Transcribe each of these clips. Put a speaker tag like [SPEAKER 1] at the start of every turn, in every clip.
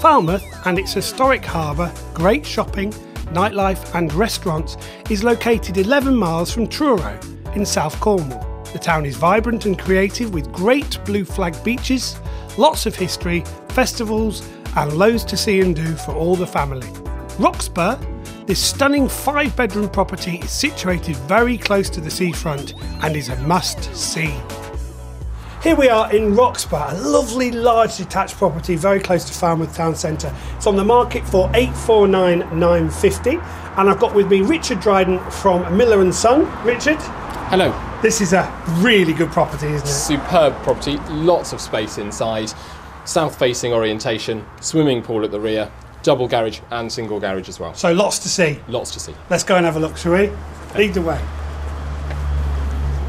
[SPEAKER 1] Falmouth and its historic harbour, great shopping, nightlife, and restaurants is located 11 miles from Truro in South Cornwall. The town is vibrant and creative with great blue flag beaches, lots of history, festivals, and loads to see and do for all the family. Roxburgh, this stunning five bedroom property is situated very close to the seafront and is a must see. Here we are in Roxburgh, a lovely large detached property very close to Falmouth Town Centre. It's on the market for 849,950 and I've got with me Richard Dryden from Miller and Son. Richard,
[SPEAKER 2] Hello.
[SPEAKER 1] this is a really good property, isn't it?
[SPEAKER 2] Superb property, lots of space inside, south facing orientation, swimming pool at the rear, double garage and single garage as well.
[SPEAKER 1] So lots to see.
[SPEAKER 2] Lots to see.
[SPEAKER 1] Let's go and have a look, shall we? Lead the way.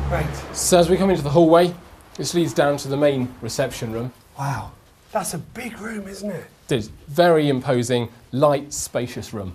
[SPEAKER 1] Right.
[SPEAKER 2] So as we come into the hallway, this leads down to the main reception room.
[SPEAKER 1] Wow. That's a big room, isn't it?
[SPEAKER 2] It is very imposing, light, spacious room.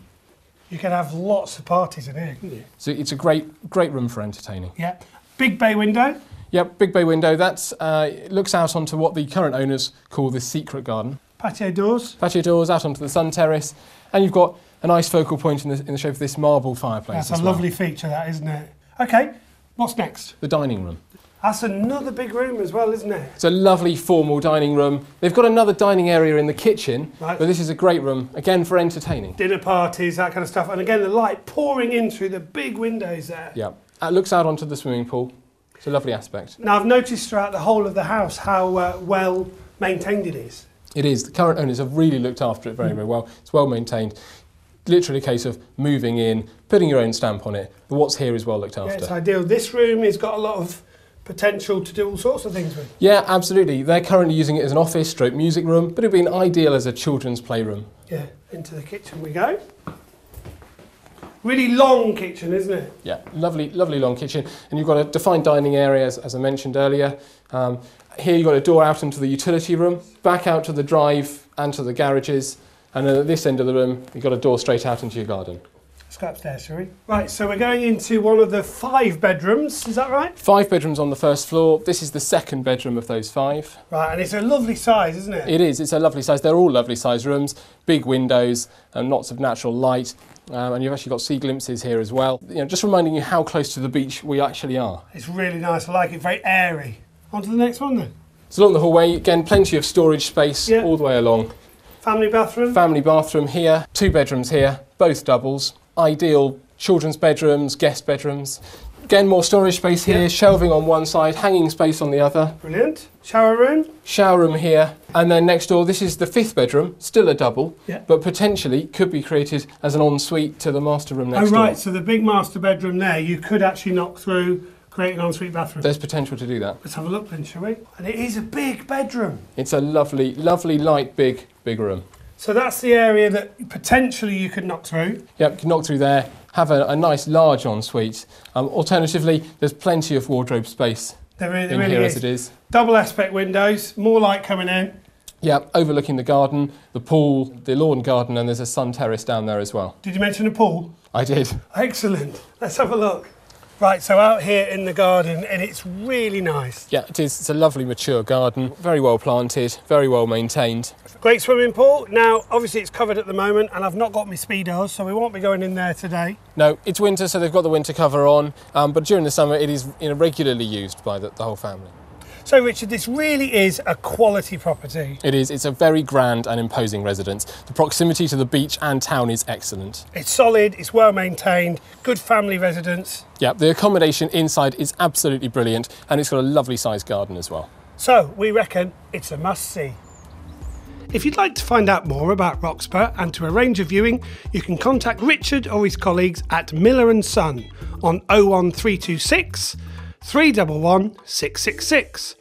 [SPEAKER 1] You can have lots of parties in here, couldn't you?
[SPEAKER 2] So it's a great, great room for entertaining.
[SPEAKER 1] Yeah. Big bay window.
[SPEAKER 2] Yep, big bay window. That uh, looks out onto what the current owners call the secret garden.
[SPEAKER 1] Patio doors.
[SPEAKER 2] Patio doors out onto the sun terrace, and you've got a nice focal point in the, in the shape of this marble fireplace.
[SPEAKER 1] That's a
[SPEAKER 2] well.
[SPEAKER 1] lovely feature, that, isn't it? Okay. What's next?
[SPEAKER 2] The dining room.
[SPEAKER 1] That's another big room as well, isn't it?
[SPEAKER 2] It's a lovely formal dining room. They've got another dining area in the kitchen,
[SPEAKER 1] Right.
[SPEAKER 2] but this is a great room, again for entertaining.
[SPEAKER 1] Dinner parties, that kind of stuff. And again, the light pouring in through the big windows there.
[SPEAKER 2] Yeah. It looks out onto the swimming pool. It's a lovely aspect.
[SPEAKER 1] Now, I've noticed throughout the whole of the house how uh, well maintained it is.
[SPEAKER 2] It is. The current owners have really looked after it very, very well. It's well maintained. Literally a case of moving in, putting your own stamp on it, but what's here is well looked after.
[SPEAKER 1] Yeah, it's ideal. This room has got a lot of potential to do all sorts of things with.
[SPEAKER 2] Yeah, absolutely. They're currently using it as an office stroke music room, but it'd be an ideal as a children's playroom.
[SPEAKER 1] Yeah, into the kitchen we go. Really long kitchen, isn't it?
[SPEAKER 2] Yeah, lovely, lovely long kitchen, and you've got a defined dining area, as, as I mentioned earlier. Um, here you've got a door out into the utility room, back out to the drive and to the garages, and then at this end of the room you've got a door straight out into your garden.
[SPEAKER 1] Let's go upstairs, shall we? Right, so we're going into one of the five bedrooms, is that right?
[SPEAKER 2] Five bedrooms on the first floor. This is the second bedroom of those five.
[SPEAKER 1] Right, and it's a lovely size, isn't it?
[SPEAKER 2] It is. It's a lovely size. They're all lovely size rooms, big windows, and lots of natural light. Um, and you've actually got sea glimpses here as well. You know, just reminding you how close to the beach we actually are.
[SPEAKER 1] It's really nice, I like it, very airy. On to the next one then.
[SPEAKER 2] So along the hallway, again, plenty of storage space
[SPEAKER 1] Yeah.
[SPEAKER 2] all the way along.
[SPEAKER 1] Family bathroom.
[SPEAKER 2] Family bathroom here, two bedrooms here, both doubles. Ideal children's bedrooms, guest bedrooms. Again, more storage space here, shelving on one side, hanging space on the other.
[SPEAKER 1] Brilliant. Shower room.
[SPEAKER 2] Shower room here, and then next door, this is the fifth bedroom, still a double,
[SPEAKER 1] Yeah.
[SPEAKER 2] but potentially could be created as an ensuite to the master room next Oh,
[SPEAKER 1] right,
[SPEAKER 2] door.
[SPEAKER 1] so the big master bedroom there, you could actually knock through, create an ensuite bathroom.
[SPEAKER 2] There's potential to do that.
[SPEAKER 1] Let's have a look then, shall we? And it is a big bedroom.
[SPEAKER 2] It's a lovely, lovely, light, big, big room.
[SPEAKER 1] So that's the area that potentially you could knock through.
[SPEAKER 2] Yep, can knock through there, have a, a nice large ensuite. Um, alternatively, there's plenty of wardrobe space
[SPEAKER 1] There really,
[SPEAKER 2] in
[SPEAKER 1] really
[SPEAKER 2] here
[SPEAKER 1] is.
[SPEAKER 2] as it is.
[SPEAKER 1] Double aspect windows, more light coming in.
[SPEAKER 2] Yep, overlooking the garden, the pool, the lawn garden, and there's a sun terrace down there as well.
[SPEAKER 1] Did you mention a pool?
[SPEAKER 2] I did.
[SPEAKER 1] Excellent. Let's have a look. Right, so out here in the garden, and it's really nice.
[SPEAKER 2] Yeah, it is. It's a lovely mature garden, very well planted, very well maintained.
[SPEAKER 1] Great swimming pool. Now, obviously, it's covered at the moment, and I've not got my speedos, so we won't be going in there today.
[SPEAKER 2] No, it's winter, so they've got the winter cover on, um, but during the summer it is you know, regularly used by the, the whole family.
[SPEAKER 1] So, Richard, this really is a quality property.
[SPEAKER 2] It is. It's a very grand and imposing residence. The proximity to the beach and town is excellent.
[SPEAKER 1] It's solid, it's well maintained, good family residence.
[SPEAKER 2] Yeah, the accommodation inside is absolutely brilliant, and it's got a lovely sized garden as well.
[SPEAKER 1] So, we reckon it's a must see. If you'd like to find out more about Roxburgh and to arrange a viewing, you can contact Richard or his colleagues at Miller and Son on 01326 311 666